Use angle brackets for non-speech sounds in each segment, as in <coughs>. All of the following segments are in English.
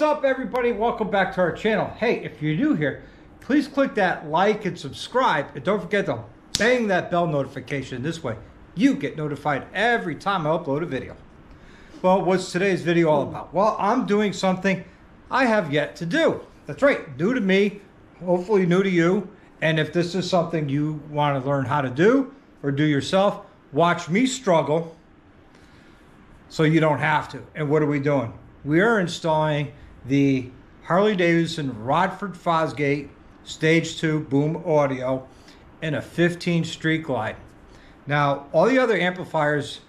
What's up, everybody? Welcome back to our channel. Hey, if you're new here, please click that like and subscribe. And don't forget to bang that bell notification. This way, you get notified every time I upload a video. Well, what's today's video all about? Well, I'm doing something I have yet to do. That's right, new to me, hopefully new to you. And if this is something you want to learn how to do or do yourself, watch me struggle so you don't have to. And what are we doing? We are installing the Harley Davidson Rockford Fosgate Stage 2 Boom Audio in a 15 Street Glide. Now, all the other amplifiers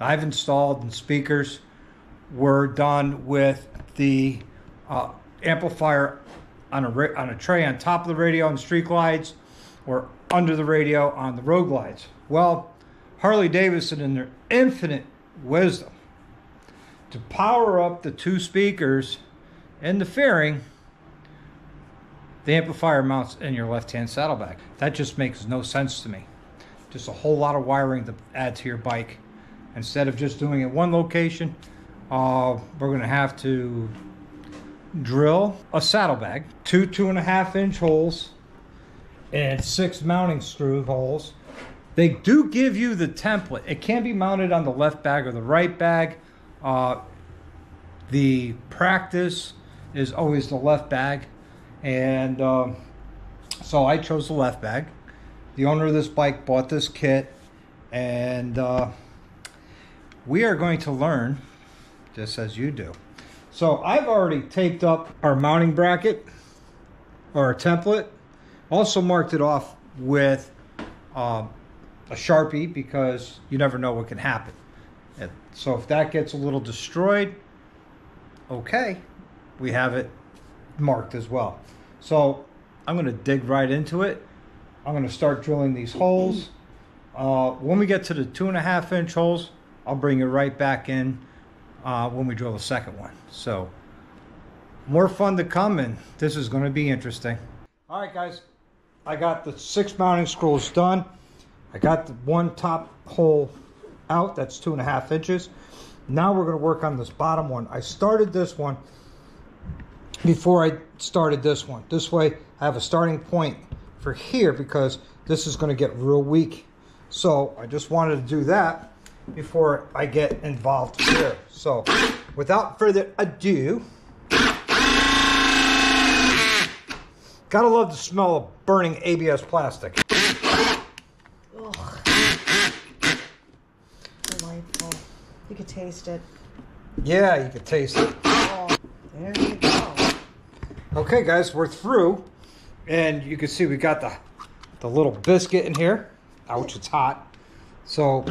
I've installed and speakers were done with the uh, amplifier on a, on a tray on top of the radio on the street glides or under the radio on the road glides. Well, Harley Davidson, in their infinite wisdom, to power up the two speakers and the fairing, the amplifier mounts in your left-hand saddlebag. That just makes no sense to me. Just a whole lot of wiring to add to your bike. Instead of just doing it one location, uh, we're going to have to drill a saddlebag, two two and a half inch holes, and six mounting screw holes. They do give you the template. It can be mounted on the left bag or the right bag. Uh, the practice is always the left bag, and uh, so I chose the left bag. The owner of this bike bought this kit, and uh, we are going to learn just as you do. So I've already taped up our mounting bracket or a template. Also marked it off with um, a Sharpie because you never know what can happen. And so if that gets a little destroyed, okay, we have it marked as well. So I'm going to dig right into it. I'm going to start drilling these holes. Uh, when we get to the two and a half inch holes, I'll bring it right back in uh, when we drill the second one. So more fun to come and this is going to be interesting. All right, guys, I got the six mounting screws done. I got the one top hole out, that's two and a half inches. Now we're going to work on this bottom one. I started this one before I started this one. This way I have a starting point for here because this is going to get real weak. So I just wanted to do that before I get involved here. So without further ado, gotta love the smell of burning ABS plastic. Delightful. You could taste it. Yeah, you could taste it. Oh, there you go. Okay guys, we're through. And you can see we got the, the little biscuit in here. Ouch, it's hot. So,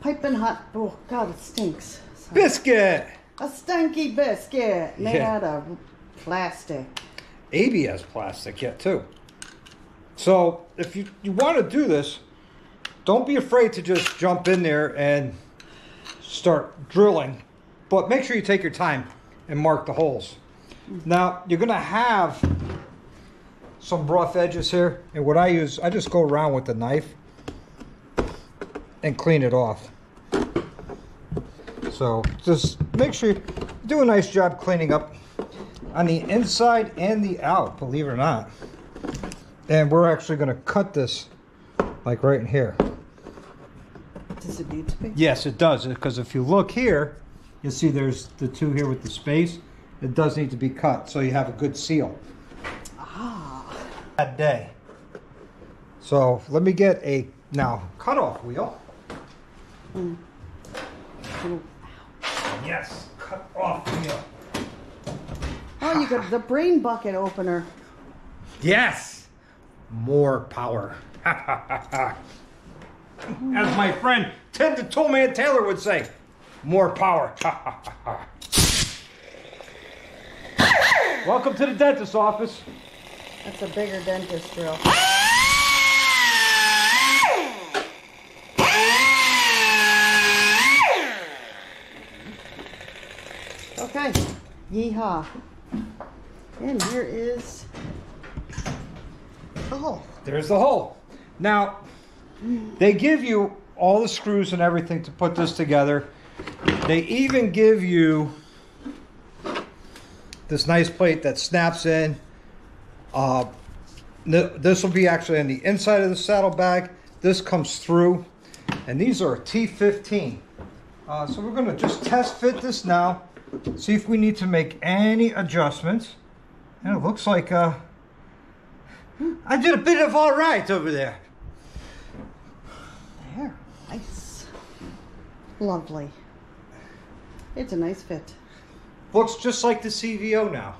Piping hot. Oh, God, it stinks. So- biscuit! A stinky biscuit made Yeah. out of plastic. ABS plastic yet too. So if you, you want to do this, don't be afraid to just jump in there and start drilling. But make sure you take your time and mark the holes. Now you're gonna have some rough edges here. And what I use, I just go around with the knife and clean it off. So just make sure you do a nice job cleaning up on the inside and the out, believe it or not. And we're actually going to cut this like right in here. Does it need to be? Yes, it does. Because if you look here, you'll see there's the two here with the space. It does need to be cut so you have a good seal. Ah. That day. So let me get a now cutoff wheel. Little- Yes, cut off wheel. Oh, you got the brain bucket opener. Yes, more power. <laughs> As my friend Ted the Toolman Taylor would say, more power. <laughs> Welcome to the dentist's office. That's a bigger dentist drill. Okay, yeehaw. And here is the hole. There's the hole. Now, they give you all the screws and everything to put this together. They even give you this nice plate that snaps in. Uh, this will be actually on the inside of the saddlebag. This comes through, and these are T15. Uh, so we're going to just test fit this now, see if we need to make any adjustments. And it looks like uh, I did a bit of all right over there. There. Nice. Lovely. It's a nice fit. Looks just like the CVO now.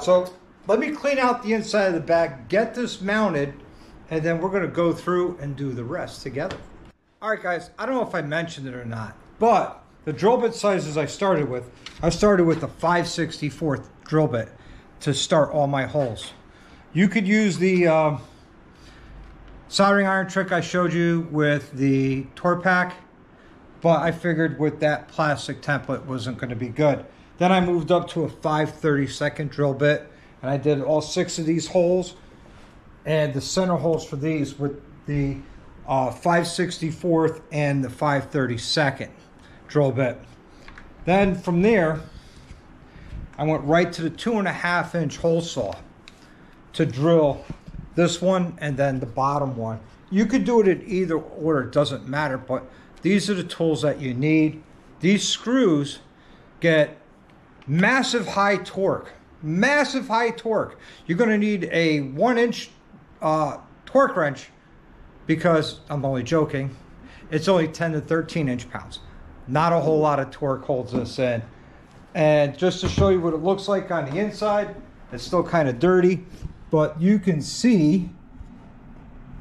So let me clean out the inside of the bag, get this mounted, and then we're gonna go through and do the rest together. All right, guys, I don't know if I mentioned it or not, but the drill bit sizes I started with, I started with the 564th drill bit to start all my holes. You could use the um, soldering iron trick I showed you with the Tour-Pak, but I figured with that plastic template wasn't going to be good. Then I moved up to a 532nd drill bit, and I did all six of these holes, and the center holes for these with the uh, 564th and the 532nd drill bit. Then from there, I went right to the two and a half inch hole saw to drill this one and then the bottom one. You could do it in either order, it doesn't matter, but these are the tools that you need. These screws get massive high torque, massive high torque. You're gonna need a one inch uh, torque wrench because I'm only joking. It's only 10 to 13 inch pounds. Not a whole lot of torque holds this in. And just to show you what it looks like on the inside, it's still kind of dirty, but you can see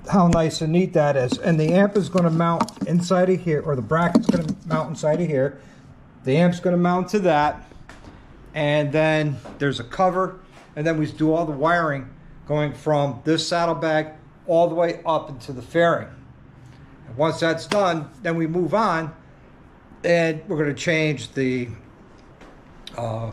how nice and neat that is. And the amp is going to mount inside of here, or the bracket's going to mount inside of here. The amp's going to mount to that. And then there's a cover. And then we do all the wiring going from this saddlebag all the way up into the fairing. And once that's done, then we move on and we're going to change the uh,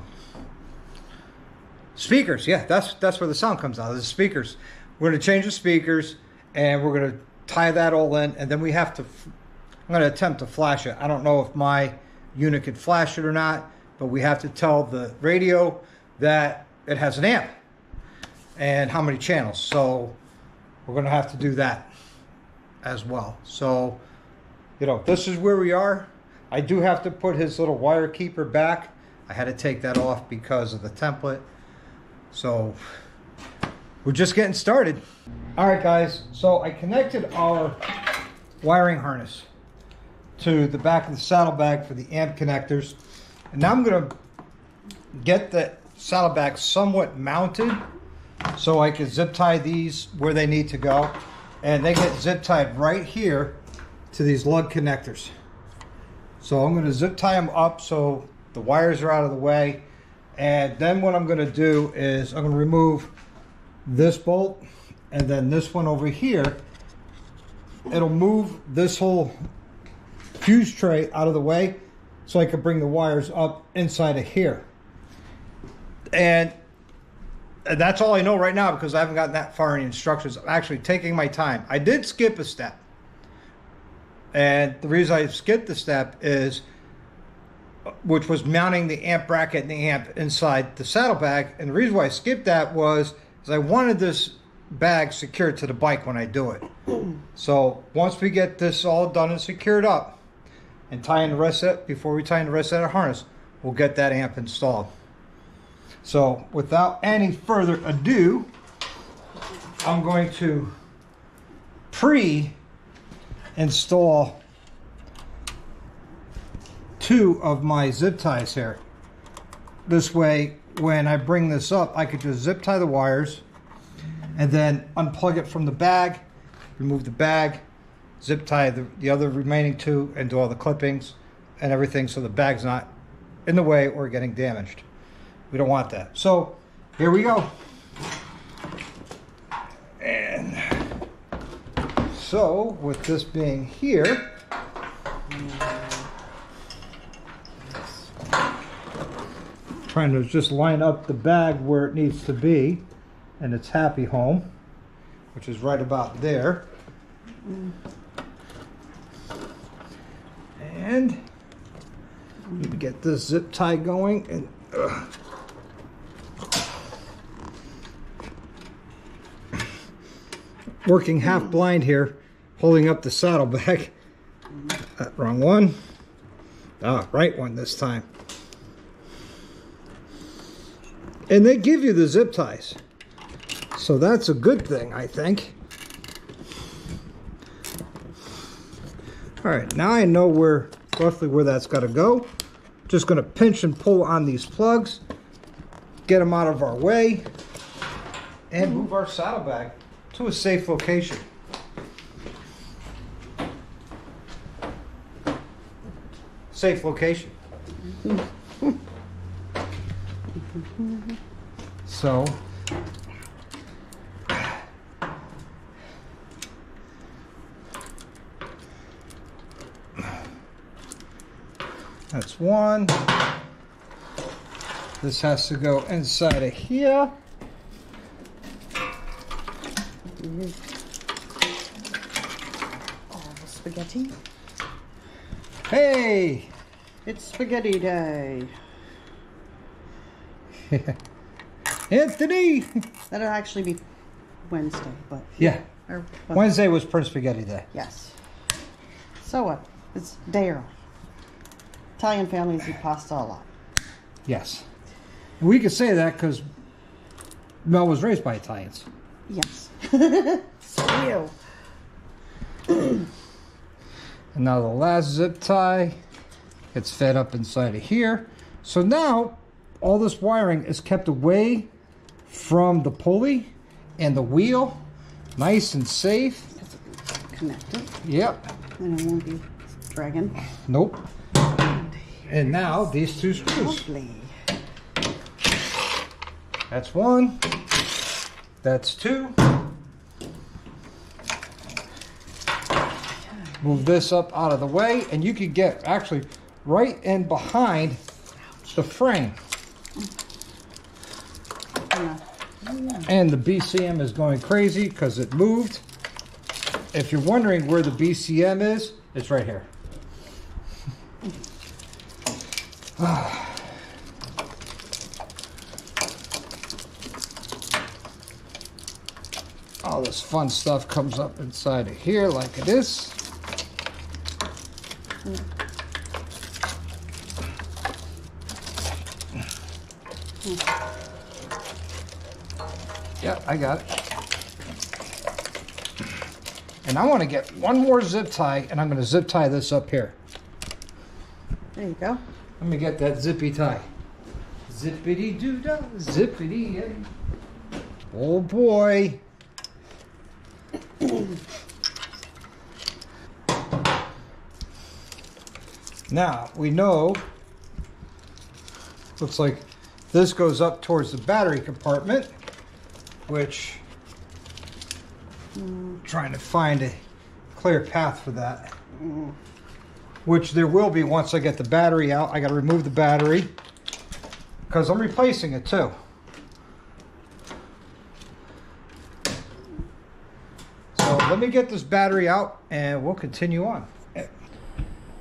speakers. Yeah, that's that's where the sound comes out. The speakers. We're going to change the speakers, and we're going to tie that all in, and then we have to. I'm going to attempt to flash it. I don't know if my unit could flash it or not, but we have to tell the radio that it has an amp and how many channels. So we're going to have to do that as well. So, you know, this is where we are. I do have to put his little wire keeper back. I had to take that off because of the template. So we're just getting started. All right, guys. So I connected our wiring harness to the back of the saddlebag for the amp connectors. And now I'm going to get the saddlebag somewhat mounted so I can zip tie these where they need to go. And they get zip tied right here to these lug connectors. So I'm going to zip tie them up so the wires are out of the way. And then what I'm going to do is I'm going to remove this bolt and then this one over here. It'll move this whole fuse tray out of the way so I can bring the wires up inside of here. And that's all I know right now because I haven't gotten that far in instructions. I'm actually taking my time. I did skip a step. And the reason I skipped the step is, which was mounting the amp bracket and the amp inside the saddlebag. And the reason why I skipped that was I wanted this bag secured to the bike when I do it. so once we get this all done and secured up and tie in the rest of it, before we tie in the rest of that harness, we'll get that amp installed. So without any further ado, I'm going to pre-install two of my zip ties here. This way, when I bring this up, I could just zip tie the wires and then unplug it from the bag, remove the bag, zip tie the, the other remaining two and do all the clippings and everything so the bag's not in the way or getting damaged. We don't want that. So here we go. And so with this being here, trying to just line up the bag where it needs to be and it's happy home which is right about there. And get this zip tie going and uh, working half blind here holding up the saddlebag. <laughs> Bag. wrong one. Ah right one this time. And they give you the zip ties. So that's a good thing, I think. All right, now I know where roughly where that's got to go. Just going to pinch and pull on these plugs, get them out of our way, and move our saddlebag to a safe location. Safe location. Mm-hmm. So, that's one. This has to go inside of here. All the spaghetti. Hey! It's spaghetti day. <laughs> Anthony! That'll actually be Wednesday, but Yeah, or, well, Wednesday was Prince Spaghetti Day. yes. So what? It's day early. Italian families eat pasta a lot. Yes. We could say that because Mel was raised by Italians. Yes. <laughs> so you. And now the last zip tie gets fed up inside of here. So now all this wiring is kept away from the pulley and the wheel. Nice and safe. Connect it, Yep. and it won't be dragging. Nope. And now these two screws. Lovely. That's one. That's two. Move this up out of the way, and you could get actually right in behind the frame. And the BCM is going crazy because it moved. If you're wondering where the BCM is, it's right here. <sighs> All this fun stuff comes up inside of here like this. Yep, I got it. <clears throat> And I want to get one more zip tie, and I'm going to zip tie this up here. There you go. Let me get that zippy tie. Zippity doo dah, zippity yay. Oh boy. <clears throat> now we know. Looks like this goes up towards the battery compartment, which trying to find a clear path for that which there will be once I get the battery out. I got to remove the battery because I'm replacing it too. So let me get this battery out and we'll continue on.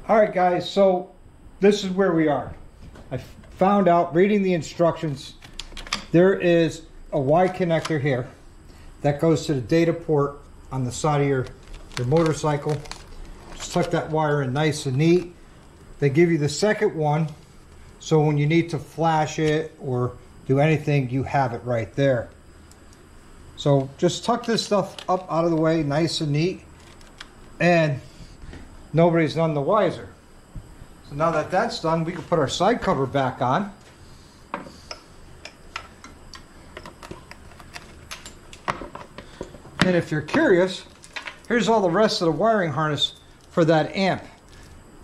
All right, guys, so this is where we are. I found out reading the instructions, there is a Y connector here that goes to the data port on the side of your, your motorcycle. Just tuck that wire in nice and neat. They give you the second one, so when you need to flash it or do anything, you have it right there. So just tuck this stuff up out of the way, nice and neat, and nobody's none the wiser. So now that that's done, we can put our side cover back on. And if you're curious, here's all the rest of the wiring harness for that amp.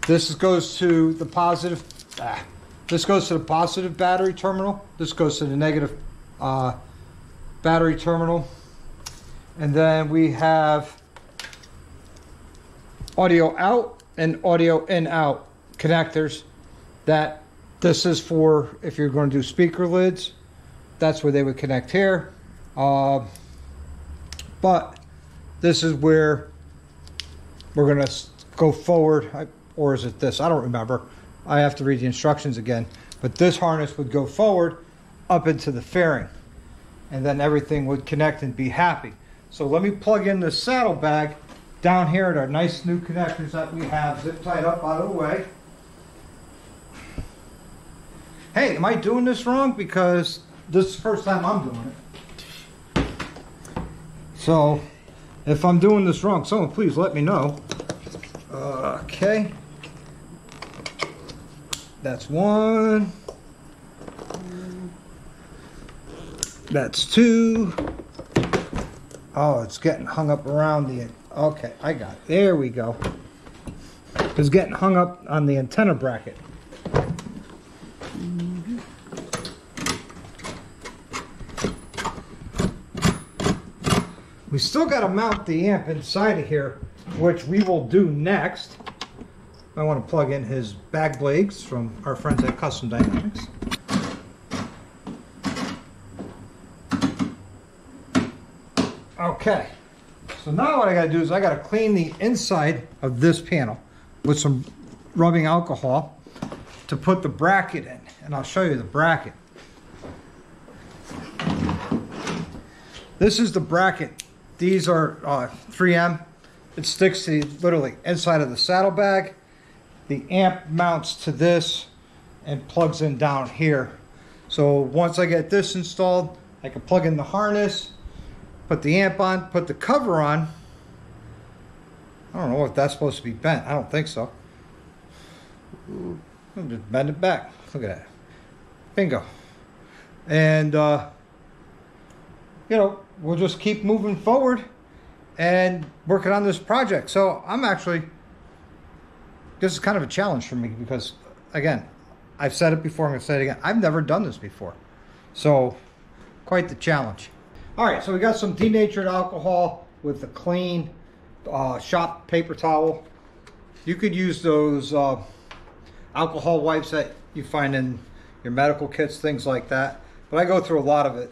This goes to the positive. Ah, this goes to the positive battery terminal. This goes to the negative uh, battery terminal. And then we have audio out and audio in out connectors that this is for if you're going to do speaker lids that's where they would connect here uh, but this is where we're going to go forward I- or is it this i don't remember i have to read the instructions again but this harness would go forward up into the fairing and then everything would connect and be happy So let me plug in the saddlebag down here at our nice new connectors that we have zip tied up out of the way. Hey, am I doing this wrong? Because this is the first time I'm doing it. So, if I'm doing this wrong, someone please let me know. Okay. That's one. That's two. Oh, it's getting hung up around the, okay, I got it. There we go. It's getting hung up on the antenna bracket. We still got to mount the amp inside of here, which we will do next. I want to plug in his bag blades from our friends at Custom Dynamics. Okay, so now what I gotta do is I gotta clean the inside of this panel with some rubbing alcohol to put the bracket in, and I'll show you the bracket. This is the bracket. These are uh, 3M. It sticks to the, literally inside of the saddlebag. The amp mounts to this and plugs in down here. So once I get this installed, I can plug in the harness, put the amp on, put the cover on. I don't know if that's supposed to be bent. I don't think so. I'll just bend it back. Look at that. Bingo. And, uh, you know, we'll just keep moving forward and working on this project. So I'm actually, this is kind of a challenge for me because, again, I've said it before, I'm going to say it again. I've never done this before. So, quite the challenge. All right, so we got some denatured alcohol with a clean uh, shop paper towel. You could use those uh, alcohol wipes that you find in your medical kits, things like that. But I go through a lot of it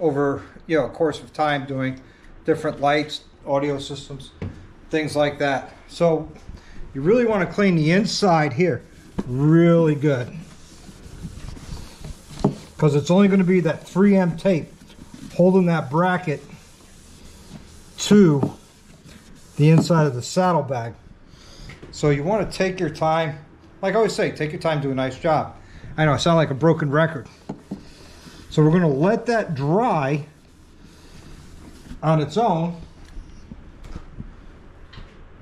over you know course of time doing different lights, audio systems, things like that. So you really want to clean the inside here really good because it's only going to be that 3M tape holding that bracket to the inside of the saddlebag. So you want to take your time, like I always say, take your time, do a nice job. I know I sound like a broken record. So we're going to let that dry on its own.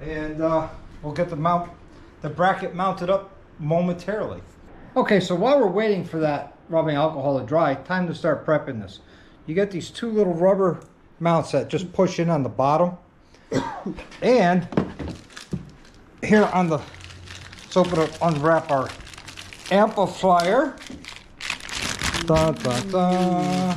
And uh, we'll get the mount, the bracket mounted up momentarily. Okay, so while we're waiting for that rubbing alcohol to dry, time to start prepping this. You get these two little rubber mounts that just push in on the bottom. <coughs> and here on the, let's open up, unwrap our amplifier. Da, da, da.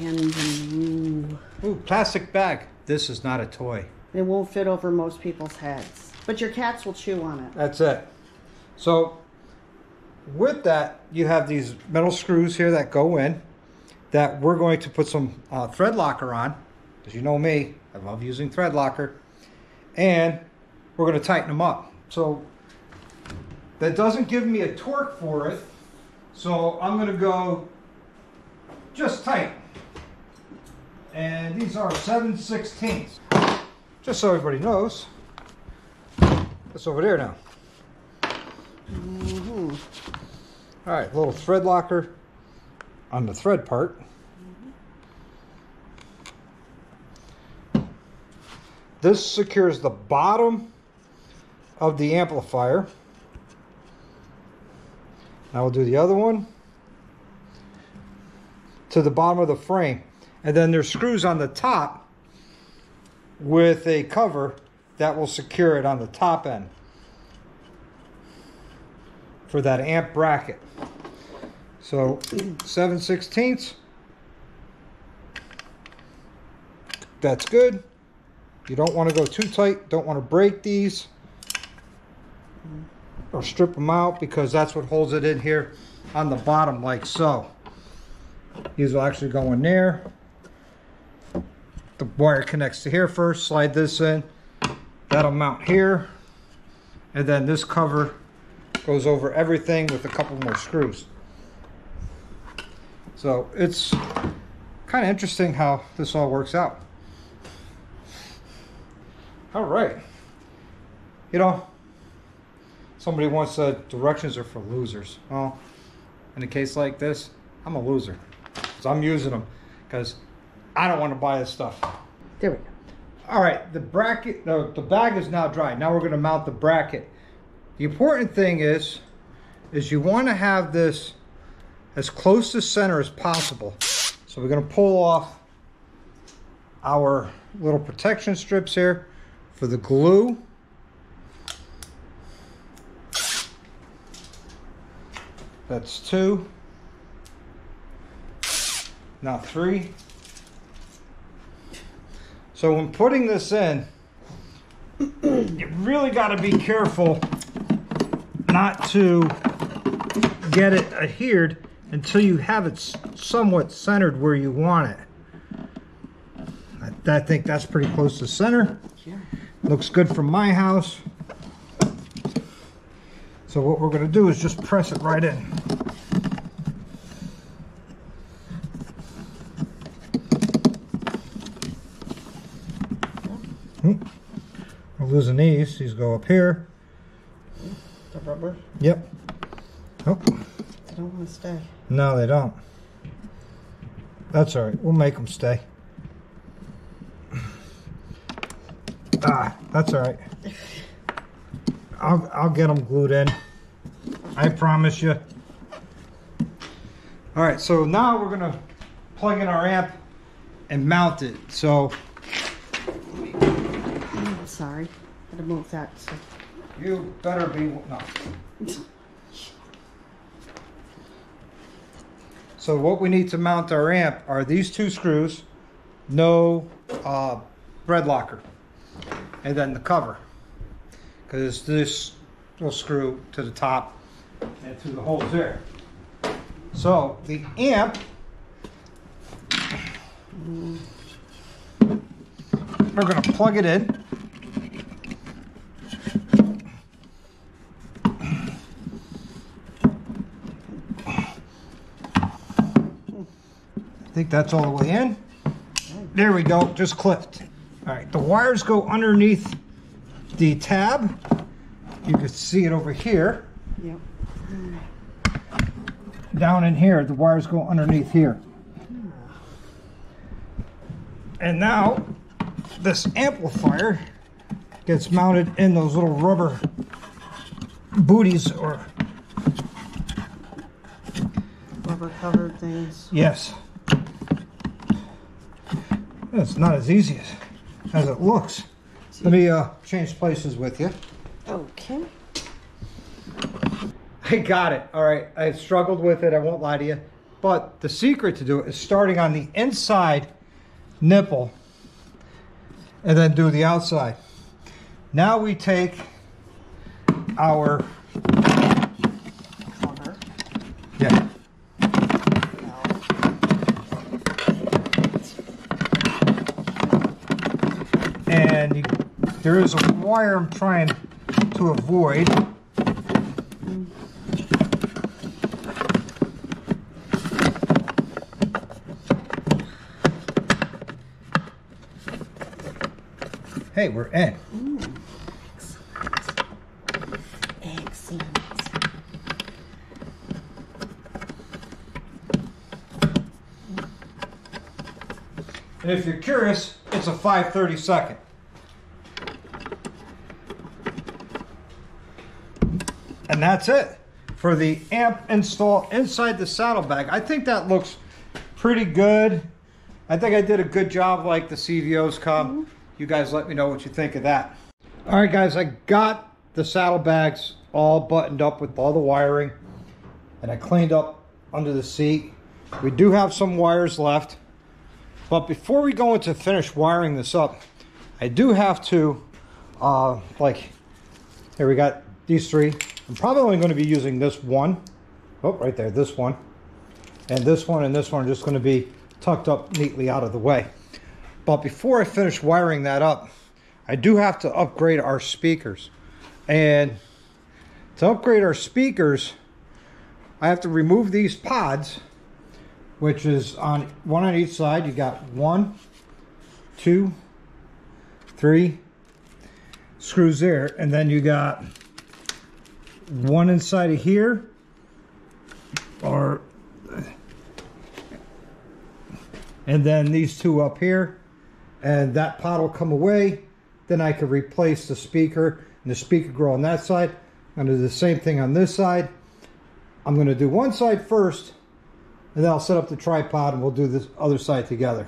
And ooh, Ooh, plastic bag. This is not a toy. it won't fit over most people's heads. But your cats will chew on it. That's it. So with that, you have these metal screws here that go in that we're going to put some uh, thread locker on. Because you know me, I love using thread locker. And we're going to tighten them up. So that doesn't give me a torque for it. So I'm going to go just tight. And these are 7 16ths. Just so everybody knows. That's over there now. Mm-hmm. All right, little thread locker on the thread part. This secures the bottom of the amplifier. Now we'll do the other one to the bottom of the frame. And then there's screws on the top with a cover that will secure it on the top end for that amp bracket. So 7 16ths. That's good. You don't want to go too tight. Don't want to break these or strip them out because that's what holds it in here on the bottom like so. These will actually go in there. The wire connects to here first. Slide this in. That'll mount here. And then this cover goes over everything with a couple more screws. So it's kind of interesting how this all works out. All right. You know, somebody once said uh, directions are for losers. Well, in a case like this, I'm a loser. So I'm using them because I don't want to buy this stuff. There we go. All right, the bracket, the, the bag is now dry. Now we're going to mount the bracket. The important thing is, is you want to have this as close to center as possible. So we're going to pull off our little protection strips here for the glue. That's two. Now three. So when putting this in, you really got to be careful not to get it adhered until you have it somewhat centered where you want it. I, I think that's pretty close to center. Yeah. Looks good from my house. So what we're going to do is just press it right in. We're losing these. These go up here. The rubber. Yep. Oh, They don't want to stay. no, they don't. That's all right. We'll make them stay. Ah, that's all right. <laughs> I'll I'll get them glued in. I promise you. All right, so now we're gonna plug in our amp and mount it. So Oh, sorry. Gotta move that. So. you better be no. So what we need to mount our amp are these two screws, no uh, bread locker, and then the cover. Because this will screw to the top and through the holes there. So the amp, we're gonna plug it in. I think that's all the way in. There we go, just clipped. All right, the wires go underneath the tab. You can see it over here. Yep. Down in here, the wires go underneath here. And now, this amplifier gets mounted in those little rubber booties or, Rubber covered things. yes. It's not as easy as, as it looks. Let me uh, change places with you. Okay. I got it. All right. I struggled with it. I won't lie to you. But the secret to do it is starting on the inside nipple and then do the outside. Now we take our, Cover. yeah, and you, there is a wire I'm trying to avoid. Hey, we're in. Excellent. And if you're curious, it's a 530 And that's it for the amp install inside the saddlebag. I think that looks pretty good. I think I did a good job like the CVOs come. You guys let me know what you think of that. All right, guys, I got the saddlebags all buttoned up with all the wiring and I cleaned up under the seat. We do have some wires left. But before we go into finish wiring this up, I do have to, uh, like, here we got these three. I'm probably only going to be using this one. Oh, right there, this one. And this one and this one are just going to be tucked up neatly out of the way. But before I finish wiring that up, I do have to upgrade our speakers. And to upgrade our speakers, I have to remove these pods which is on one on each side. You got one, two, three, screws there. And then you got one inside of here or and then these two up here and that pot will come away. Then I can replace the speaker and the speaker grow on that side. I'm to do the same thing on this side. I'm to do one side first and then I'll set up the tripod and we'll do this other side together.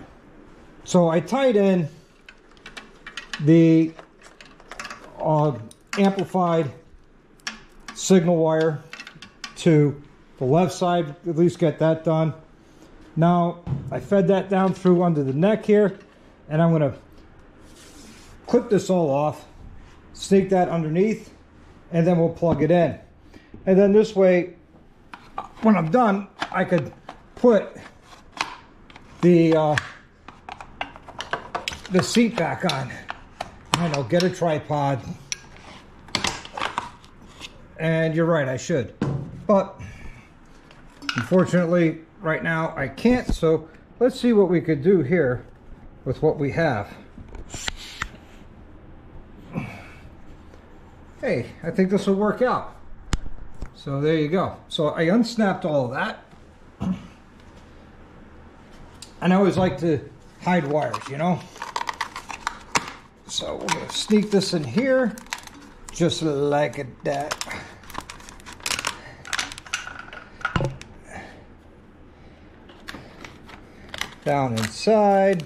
So I tied in the uh, amplified signal wire to the left side, at least get that done. Now, I fed that down through under the neck here, and I'm gonna clip this all off, sneak that underneath, and then we'll plug it in. And then this way, when I'm done, I could put the uh, the seat back on. And I'll get a tripod. And you're right, I should. But unfortunately, right now I can't. So let's see what we could do here with what we have. Hey, I think this will work out. So there you go. So I unsnapped all of that. <clears throat> And I always like to hide wires, you know? So we're gonna sneak this in here, just like that. Down inside,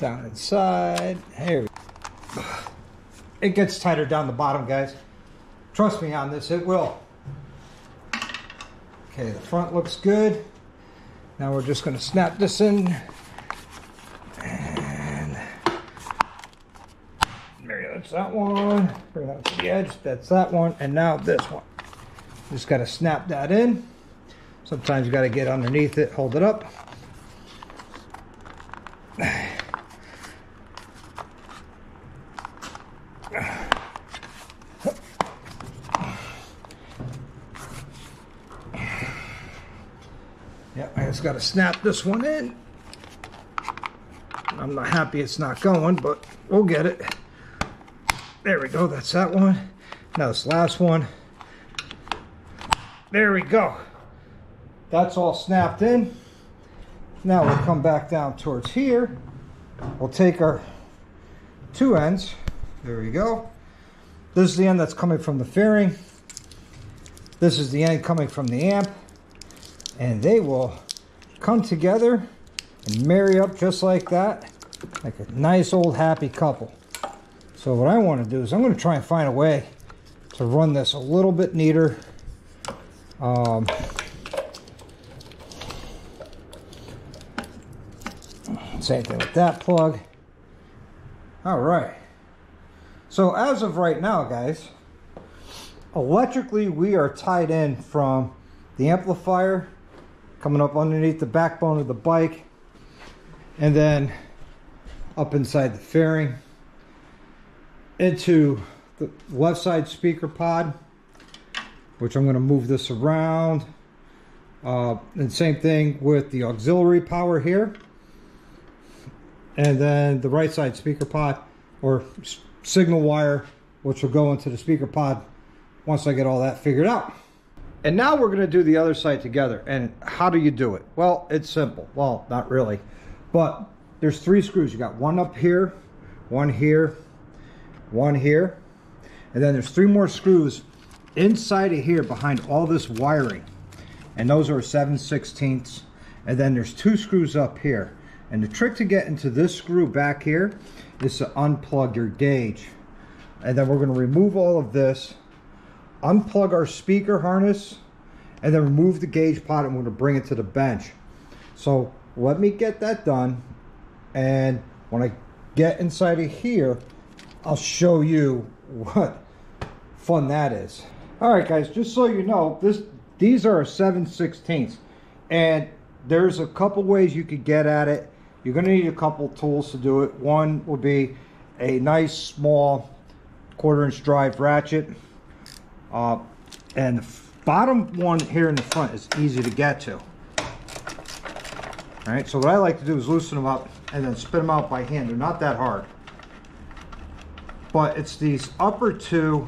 down inside, here. It gets tighter down the bottom, guys. Trust me on this, it will. Okay, the front looks good. Now we're just gonna snap this in. And there, that's that one. Bring that to the edge, that's that one. And now this one. Just gotta snap that in. Sometimes you gotta get underneath it, hold it up. Yeah, I just got to snap this one in. I'm not happy it's not going, but we'll get it. There we go, that's that one. Now this last one. There we go. That's all snapped in. Now we'll come back down towards here. We'll take our two ends. There we go. This is the end that's coming from the fairing. This is the end coming from the amp and they will come together and marry up just like that like a nice old happy couple. So what I want to do is I'm going to try and find a way to run this a little bit neater. Um, same thing with that plug. All right. So as of right now guys electrically we are tied in from the amplifier coming up underneath the backbone of the bike and then up inside the fairing into the left side speaker pod which I'm going to move this around uh, and same thing with the auxiliary power here and then the right side speaker pod or signal wire which will go into the speaker pod once I get all that figured out. And now we're going to do the other side together. And how do you do it? Well, it's simple. Well, not really. But there's three screws. You got one up here, one here, one here. And then there's three more screws inside of here behind all this wiring. And those are 7 16ths. And then there's two screws up here. And the trick to get into this screw back here is to unplug your gauge. And then we're going to remove all of this unplug our speaker harness and then remove the gauge pot and we're going to bring it to the bench. So let me get that done and when I get inside of here I'll show you what fun that is. Alright guys, just so you know, this these are 7 16ths and there's a couple ways you could get at it. You're going to need a couple tools to do it. One would be a nice small quarter inch drive ratchet uh, and the bottom one here in the front is easy to get to. All right, so what I like to do is loosen them up and then spin them out by hand. They're not that hard. but it's these upper two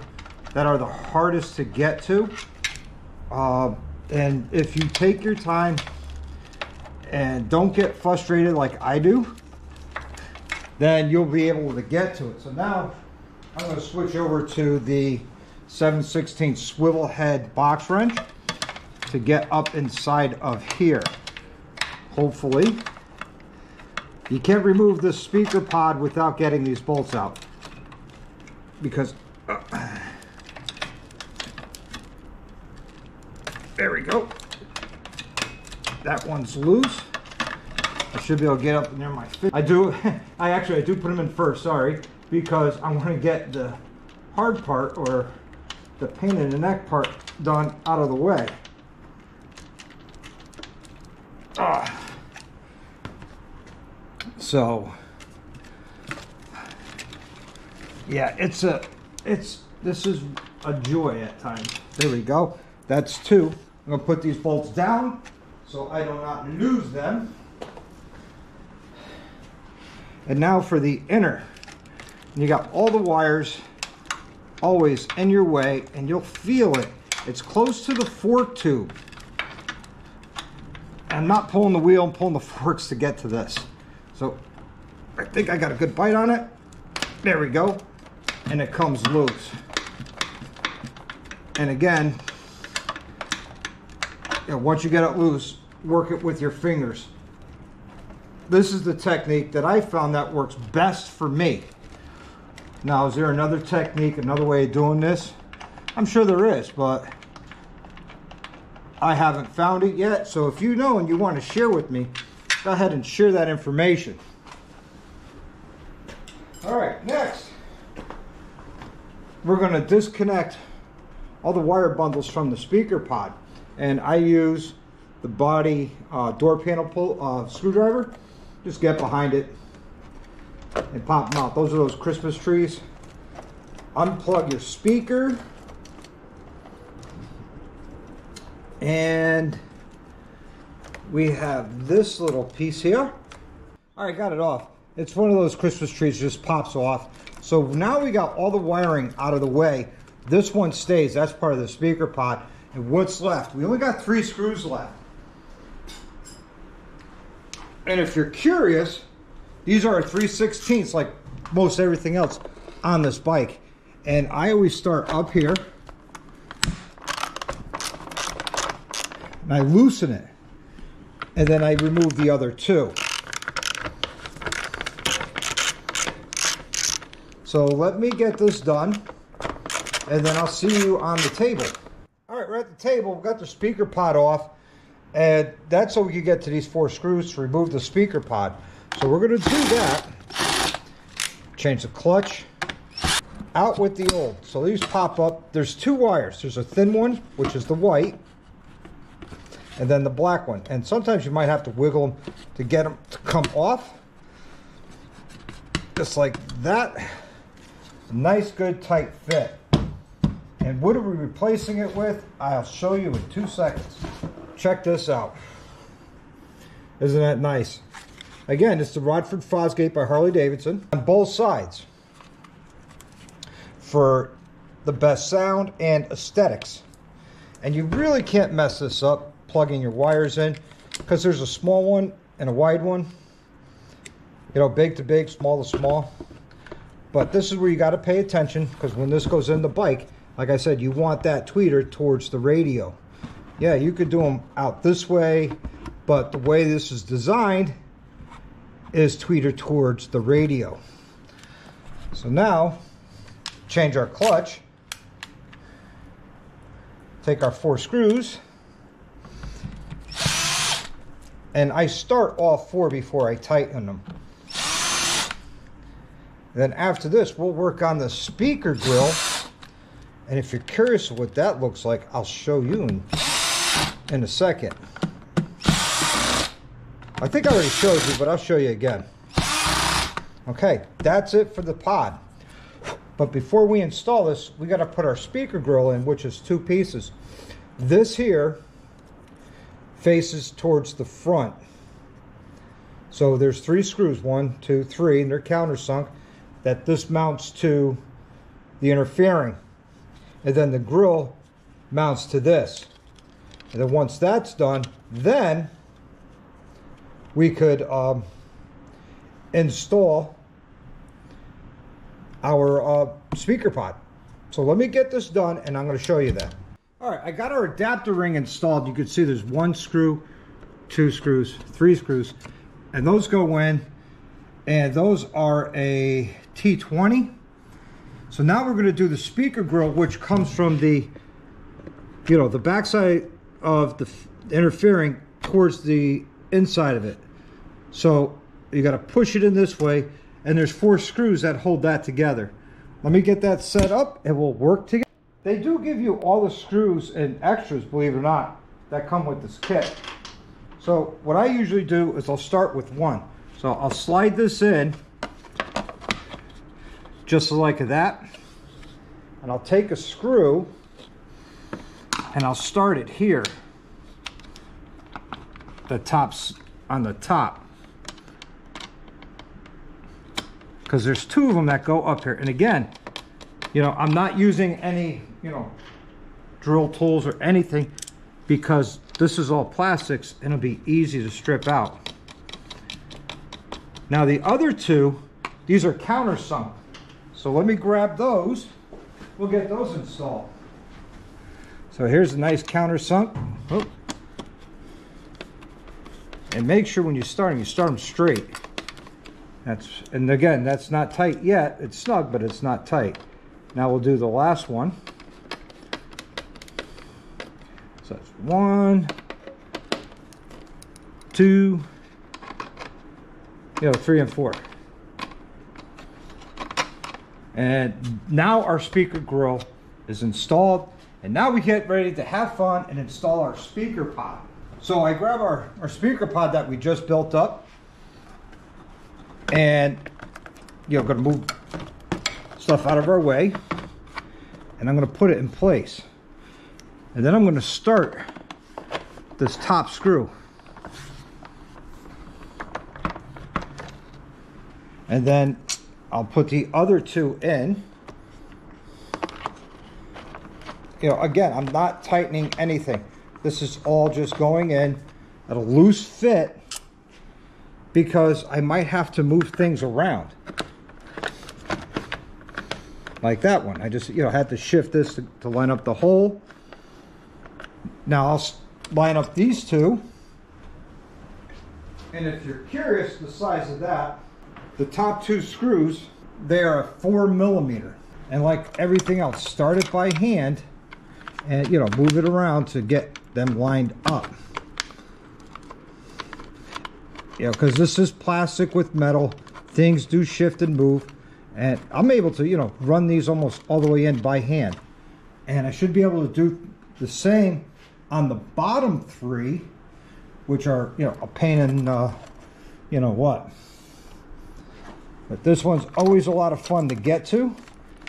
that are the hardest to get to. Uh, and if you take your time and don't get frustrated like I do, then you'll be able to get to it. So now I'm going to switch over to the 7 16 swivel head box wrench to get up inside of here. Hopefully. You can't remove this speaker pod without getting these bolts out. Because... Uh, there we go. That one's loose. I should be able to get up near my fit. I do, <laughs> I actually, I do put them in first, sorry, because I want to get the hard part or the pain in the neck part done out of the way. Ah. So, yeah, it's a, it's, this is a joy at times. There we go. That's two. I'm gonna put these bolts down so I do not lose them. And now for the inner. You got all the wires always in your way and you'll feel it. It's close to the fork tube. I'm not pulling the wheel, I'm pulling the <laughs> forks to get to this. So I think I got a good bite on it. There we go. And it comes loose. And again, you know, once you get it loose, work it with your fingers. This is the technique that I found that works best for me. Now, is there another technique, another way of doing this? I'm sure there is, but I haven't found it yet. So if you know and you want to share with me, go ahead and share that information. All right, next, we're going to disconnect all the wire bundles from the speaker pod. And I use the body uh, door panel pull uh, screwdriver. Just get behind it and pop them out. Those are those Christmas trees. Unplug your speaker. And we have this little piece here. All right, got it off. It's one of those Christmas trees just pops off. So now we got all the wiring out of the way. This one stays, that's part of the speaker pod. And what's left? We only got three screws left. And if you're curious, these are 3 16ths like most everything else on this bike. And I always start up here. And I loosen it. And then I remove the other two. So let me get this done. And then I'll see you on the table. All right, we're at the table. We've got the speaker pod off. And that's so we can get to these four screws to remove the speaker pod. So we're going to do that. Change the clutch. Out with the old. So these pop up. There's two wires. There's a thin one, which is the white. And then the black one. And sometimes you might have to wiggle them to get them to come off. Just like that. Nice, good, tight fit. And what are we replacing it with? I'll show you in two seconds. Check this out. Isn't that nice? Again, it's the Rockford Fosgate by Harley Davidson on both sides for the best sound and aesthetics. And you really can't mess this up plugging your wires in because there's a small one and a wide one. You know, big to big, small to small. But this is where you got to pay attention because when this goes in the bike, like I said, you want that tweeter towards the radio. Yeah, you could do them out this way, but the way this is designed is tweeter towards the radio. So now, change our clutch, take our four screws, and I start all four before I tighten them. Then after this, we'll work on the speaker grill. And if you're curious what that looks like, I'll show you in, in a second. I think I already showed you, but I'll show you again. Okay, that's it for the pod. But before we install this, we got to put our speaker grill in, which is two pieces. This here faces towards the front. So there's three screws, one, two, three, and they're countersunk that this mounts to the inner fairing. And then the grill mounts to this. And then once that's done, then we could um, install our uh, speaker pod. So let me get this done and I'm going to show you that. All right, I got our adapter ring installed. You can see there's one screw, two screws, three screws, and those go in, and those are a T20. So now we're going to do the speaker grill, which comes from the, you know, the backside of the inner fairing towards the inside of it. So you got to push it in this way, and there's four screws that hold that together. Let me get that set up, and we'll work together. They do give you all the screws and extras, believe it or not, that come with this kit. So what I usually do is I'll start with one. So I'll slide this in, just like that. And I'll take a screw and I'll start it here. The top's on the top. Because there's two of them that go up here. And again, you know, I'm not using any, you know, drill tools or anything because this is all plastics and it'll be easy to strip out. Now the other two, these are countersunk. So let me grab those. We'll get those installed. So here's a nice countersunk. Oh. And make sure when you start them, you start them straight. That's and again, that's not tight yet. It's snug, but it's not tight. Now we'll do the last one. So that's one, two, you know, three and four. And now our speaker grill is installed. And now we get ready to have fun and install our speaker pod. So I grab our, our speaker pod that we just built up. And, you know, gonna move stuff out of our way. And I'm gonna put it in place. And then I'm gonna start this top screw. And then I'll put the other two in. You know, again, I'm not tightening anything. This is all just going in at a loose fit because I might have to move things around. Like that one. I just, you know, had to shift this to, to line up the hole. Now I'll line up these two. And if you're curious the size of that, the top two screws, they are a four millimeter. And like everything else, start it by hand and, you know, move it around to get them lined up. You know, because this is plastic with metal. Things do shift and move. And I'm able to, you know, run these almost all the way in by hand. And I should be able to do the same on the bottom three, which are, you know, a pain in, uh, you know what. But this one's always a lot of fun to get to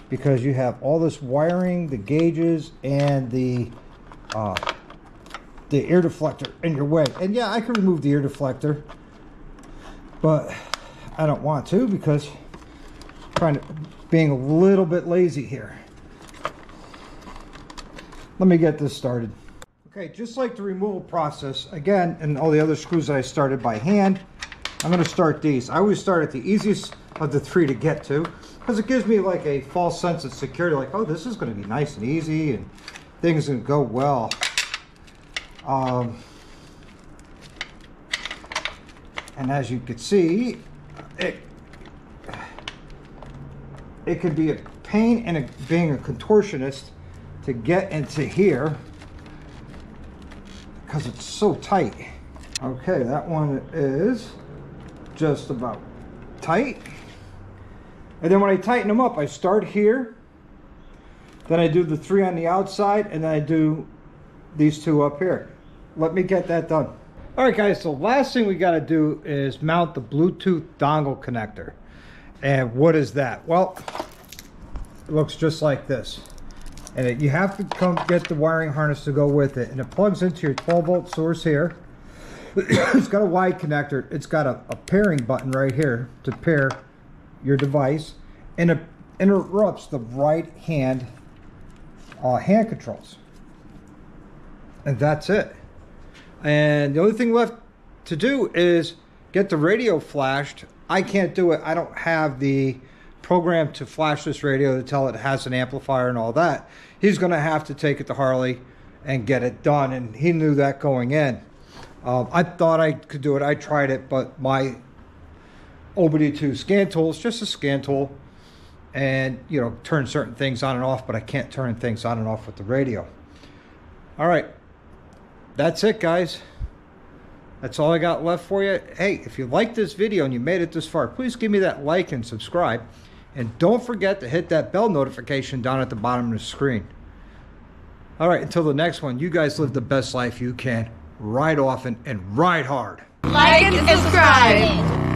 because you have all this wiring, the gauges, and the uh, the air deflector in your way. And yeah, I can remove the air deflector, but I don't want to because I'm trying to being a little bit lazy here. Let me get this started. Okay, just like the removal process, again, and all the other screws that I started by hand, I'm going to start these. I always start at the easiest of the three to get to because it gives me like a false sense of security like oh this is going to be nice and easy and things to go well um, and as you can see it it could be a pain in a, being a contortionist to get into here because it's so tight. Okay that one is just about tight. And then when I tighten them up, I start here, then I do the three on the outside, and then I do these two up here. Let me get that done. All right, guys, so last thing we got to do is mount the Bluetooth dongle connector. And what is that? Well, it looks just like this. And it, you have to come get the wiring harness to go with it. And it plugs into your 12 volt source here. <coughs> it's got a wide connector. It's got a, a pairing button right here to pair your device and it interrupts the right hand uh, hand controls. And that's it. And the only thing left to do is get the radio flashed. I can't do it. I don't have the program to flash this radio to tell it has an amplifier and all that. He's going to have to take it to Harley and get it done. And he knew that going in. Um, I thought I could do it. I tried it, but my OBD2 scan tool is just a scan tool and, you know, turn certain things on and off, but I can't turn things on and off with the radio. All right. That's it, guys. That's all I got left for you. Hey, if you liked this video and you made it this far, please give me that like and subscribe. And don't forget to hit that bell notification down at the bottom of the screen. All right, until the next one, you guys live the best life you can. Ride often and ride hard. Like and subscribe.